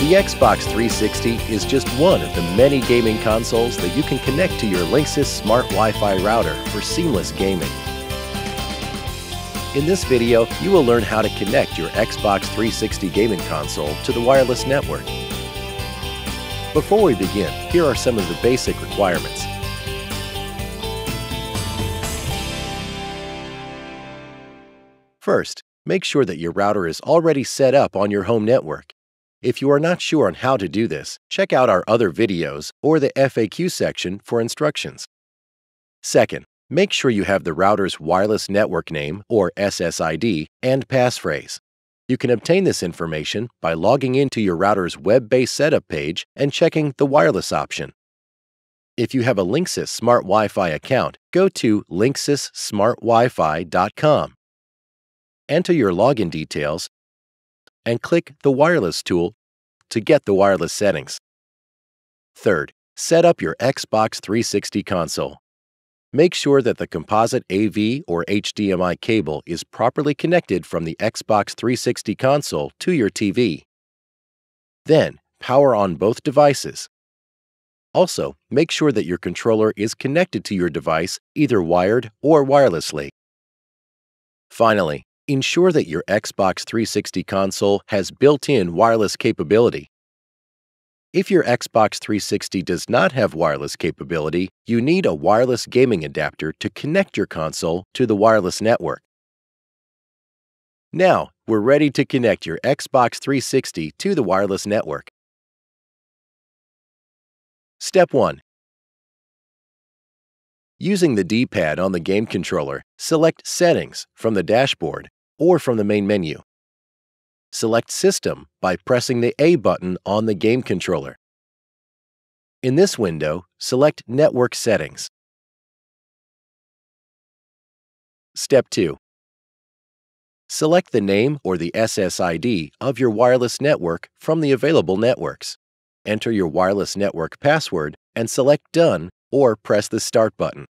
The Xbox 360 is just one of the many gaming consoles that you can connect to your Linksys smart Wi-Fi router for seamless gaming. In this video, you will learn how to connect your Xbox 360 gaming console to the wireless network. Before we begin, here are some of the basic requirements. First, make sure that your router is already set up on your home network. If you are not sure on how to do this, check out our other videos or the FAQ section for instructions. Second, make sure you have the router's wireless network name, or SSID, and passphrase. You can obtain this information by logging into your router's web-based setup page and checking the wireless option. If you have a Linksys Smart Wi-Fi account, go to linksysSmartWiFi.com enter your login details, and click the Wireless tool to get the wireless settings. Third, set up your Xbox 360 console. Make sure that the composite AV or HDMI cable is properly connected from the Xbox 360 console to your TV. Then, power on both devices. Also, make sure that your controller is connected to your device either wired or wirelessly. Finally, ensure that your Xbox 360 console has built-in wireless capability. If your Xbox 360 does not have wireless capability, you need a wireless gaming adapter to connect your console to the wireless network. Now, we're ready to connect your Xbox 360 to the wireless network. Step 1. Using the D-pad on the game controller, select Settings from the dashboard or from the main menu. Select System by pressing the A button on the game controller. In this window, select Network Settings. Step 2. Select the name or the SSID of your wireless network from the available networks. Enter your wireless network password and select Done or press the Start button.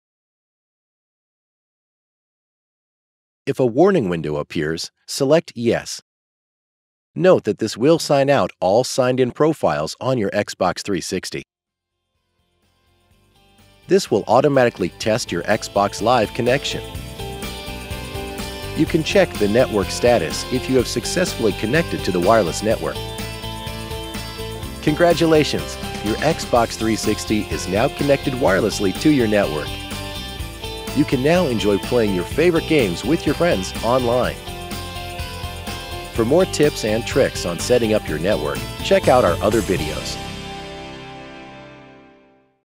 If a warning window appears, select Yes. Note that this will sign out all signed-in profiles on your Xbox 360. This will automatically test your Xbox Live connection. You can check the network status if you have successfully connected to the wireless network. Congratulations! Your Xbox 360 is now connected wirelessly to your network you can now enjoy playing your favorite games with your friends online. For more tips and tricks on setting up your network, check out our other videos.